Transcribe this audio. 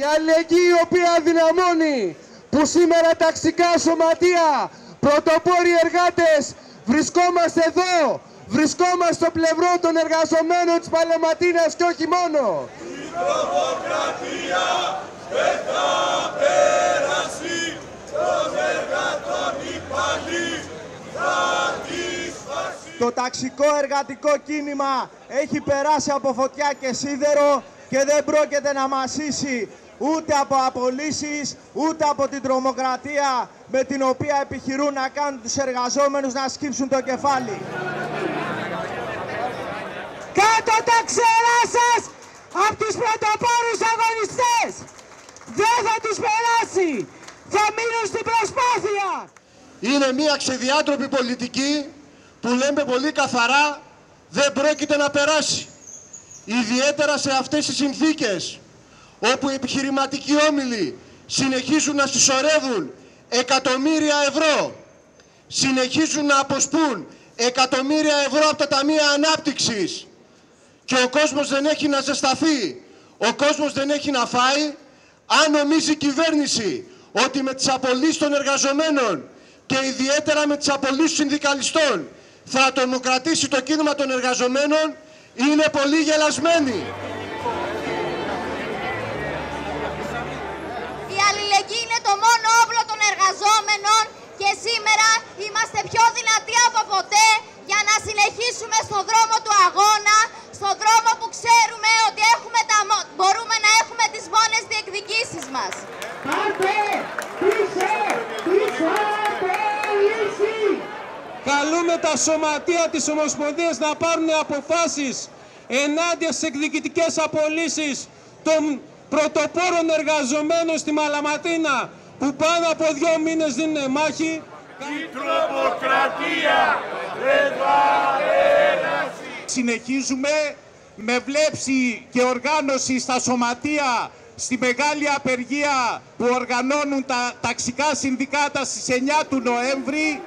Η αλληλεγγύη η οποία αδυναμώνει, που σήμερα ταξικά σωματεία, πρωτοπόροι εργάτες, βρισκόμαστε εδώ, βρισκόμαστε στο πλευρό των εργαζομένων της Παλαιματίνας και όχι μόνο. Η τρομοκρατία δεν θα περάσει, των εργατών η πάλι θα τη σπάσει. Το ταξικό εργατικό κίνημα έχει περάσει από φωτιά και σίδερο και δεν πρόκειται να μασίσει ούτε από απολύσεις, ούτε από την τρομοκρατία με την οποία επιχειρούν να κάνουν τους εργαζόμενους να σκύψουν το κεφάλι. Κάτω τα ξερά σας από τους πρωτοπόρους αγωνιστές! Δεν θα τους περάσει! Θα μείνουν στην προσπάθεια! Είναι μια ξεδιάτροπη πολιτική που λέμε πολύ καθαρά δεν πρόκειται να περάσει. Ιδιαίτερα σε αυτές τις συνθήκες όπου οι επιχειρηματικοί όμιλοι συνεχίζουν να συσσωρεύουν εκατομμύρια ευρώ, συνεχίζουν να αποσπούν εκατομμύρια ευρώ από τα Ταμεία Ανάπτυξης και ο κόσμος δεν έχει να ζεσταθεί, ο κόσμος δεν έχει να φάει, αν νομίζει η κυβέρνηση ότι με τις απολύσεις των εργαζομένων και ιδιαίτερα με τις απολύσεις συνδικαλιστών θα ατομοκρατήσει το κίνημα των εργαζομένων, είναι πολύ γελασμένη. Η αλληλεγγύη είναι το μόνο όπλο των εργαζόμενων και σήμερα είμαστε πιο δυνατοί από ποτέ για να συνεχίσουμε στο δρόμο του αγώνα, στο δρόμο που ξέρουμε ότι έχουμε τα, μπορούμε να έχουμε τις μόνες διεκδικήσεις μας. Πάρτε πίσω, πίσω απόλυση! Καλούμε τα σωματεία της Ομοσπονδίας να πάρουν αποφάσεις ενάντια στις εκδικητικές απολύσεις των πρωτοπόρων εργαζομένων στη Μαλαματίνα που πάνω από δύο μήνες δίνουν μάχη. Η τρομοκρατία δεν θα περάσει. Συνεχίζουμε με βλέψη και οργάνωση στα σωματεία στη μεγάλη απεργία που οργανώνουν τα ταξικά συνδικάτα στις 9 του Νοέμβρη